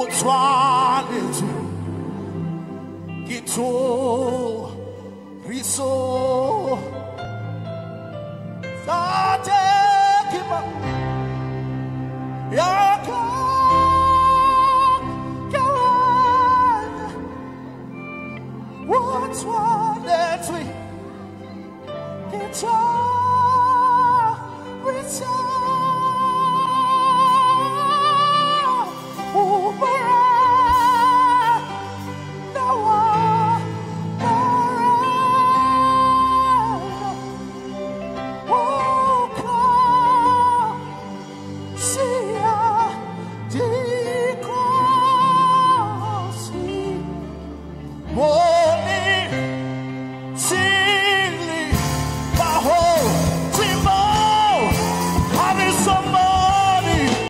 utshwanetse ke thoriso sa tekema yaka kewena utshwanetse ke thoriso. Holy, Baho, Timbo, having some.